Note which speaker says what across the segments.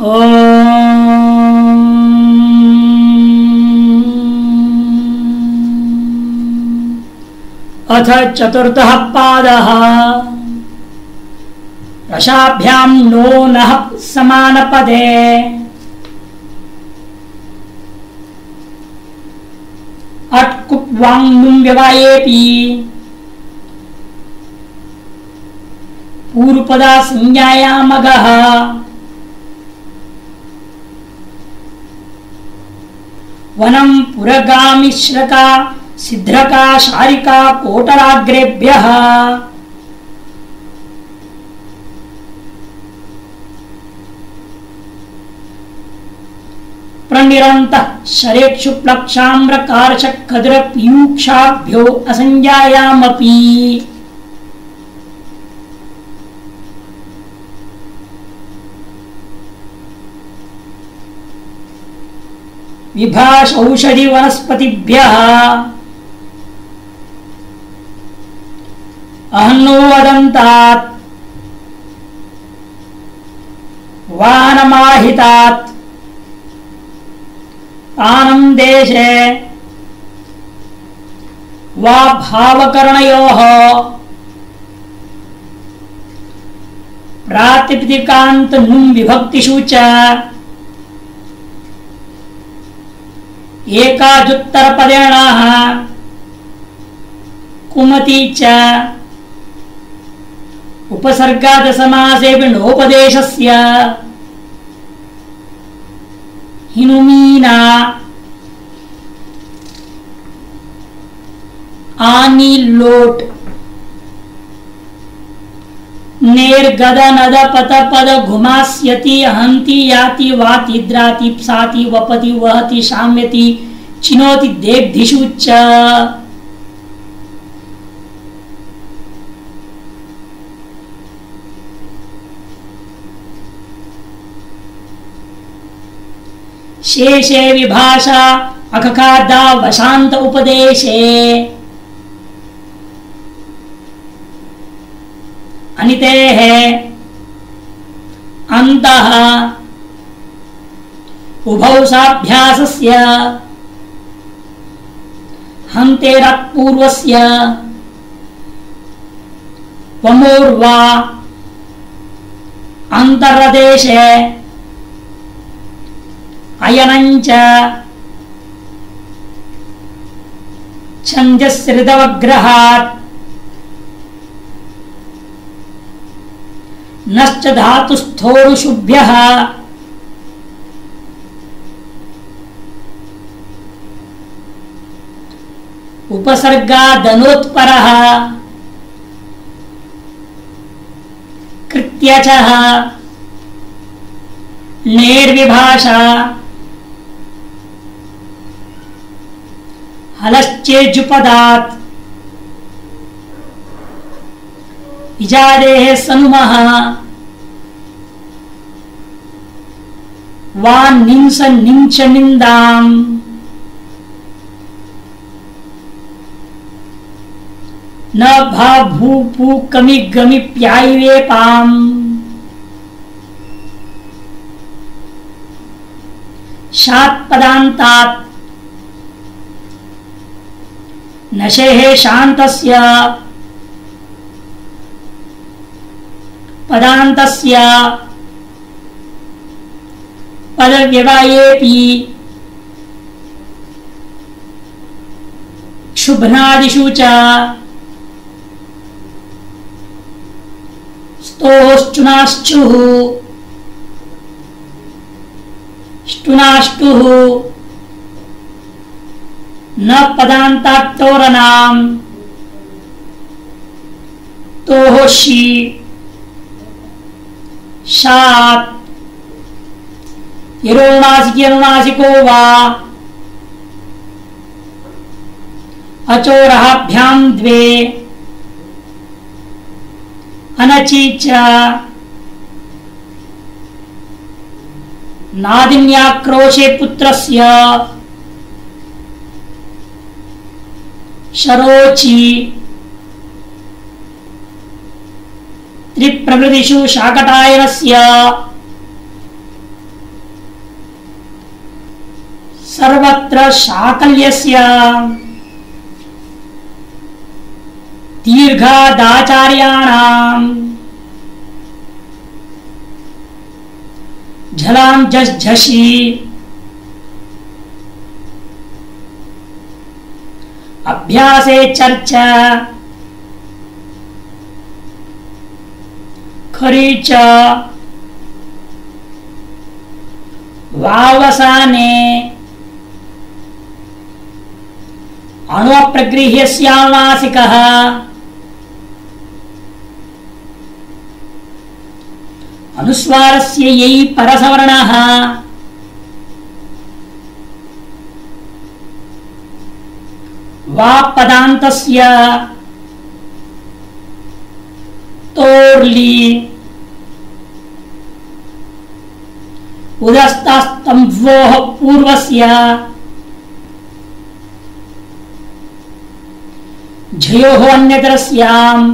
Speaker 1: अथ चतुर्थः पादः। रसाभ्यां नो नः समानपदे। अट्कुप्वाङ्नुं व्यवायेऽपि। पूर्वपदा वनं पुरगामिश्रका सिद्ध्रका शारिका कोटराग्रेभ्यः। प्रणिरन्तः शरेक्षु प्लक्षाम्रकारशखद्रपीयूक्षाभ्यो असंज्ञायामपि। विभाष औषधि पानं देशे। वा भावकरणयोः। प्रातिपदिकान्त नुं विभक्तिषु च। एकाजुत्तरपदेणाः कुमती च उपसर्गादसमासेऽपि नोपदेशस्य हिनुमीना आनी लोट निर्गदनद पद पद घुमास्यति हंति याति, वाति, द्राति, प्साति, वपति, वहति, शाम्यति, चिनोति देग्धिषु च। शेषे विभाषा अखखादा वशांत उपदेशे। अनिते अंतः उभौ साभ्यासस्य हन्तेरत्पूर्वस्य वमोर्वा अन्तर्देशे अयनञ्च छन्दस्ऋतवग्रहात् नश्च धातुस्थोरुषुभ्यः उपसर्गादनोत्परः। कृत्यचः। निर्विभाषा। हलश्चेजुपदात्। इजादेः सनुमः। वा निंस निंच निंदाम्। न भा भू पू कमि गमि प्यायवे पाम। शात पदांतात। नशेः शान्तस्य। पदान्तस्य। पदव्यवायेऽपि क्षुभ्नादिषु च स्तोश्चुनाश्चुः ष्टुनाष्टुः। न पदान्तात्तोरनाम् तोहोषि शात्। यरोणासिक यरुणासिको वा। अचोरहाभ्यां द्वे। अनचि नादिन्याक्रोशे पुत्रस्य। शरोचि। त्रिप्रभृतिषु शाकटायनस्य। सर्वत्र शाकल्यस्य। दीर्घादाचार्याणाम्। झलां झषि। अभ्यासे चर्चा। खरी च वावसाने अणुप्रगृह्यस्यानुनासिकः अनुस्वारस्य यै परसवर्णः। वा तोर्ली। उदस्तास्तम्भोः पूर्वस्य झयोः अन्यतरस्याम्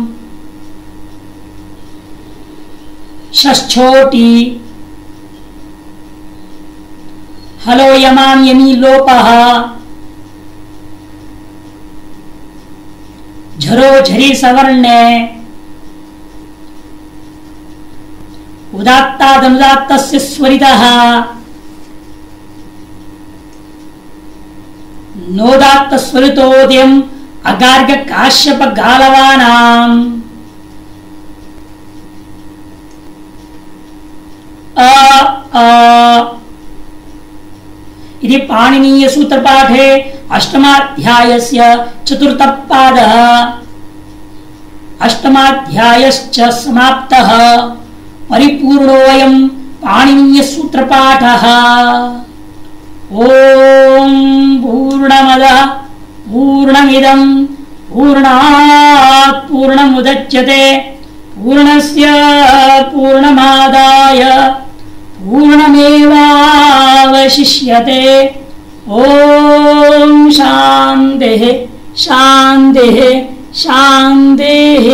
Speaker 1: हलो यमाम यमी लोपः झरो झरी सवर्णे उदात्तादनुदात्तस्य स्वरितः। नोदात्तस्वरितोदयम् अगार्ग काश्यप गालवानाम् पाणिनीय सूत्र पाठे अष्टमाध्यायस्य चतुर्थः पादः अष्टमाध्यायश्च समाप्तः। परिपूर्णोऽयं पाणिनीय सूत्रपाठः ॐ पूर्णमदः पूर्णमिदं पूर्णात् पूर्णमुदच्यते पूर्णस्य पूर्णमादाय पूर्णमेवावशिष्यते। ॐ शान्तिः शान्तिः शान्तिः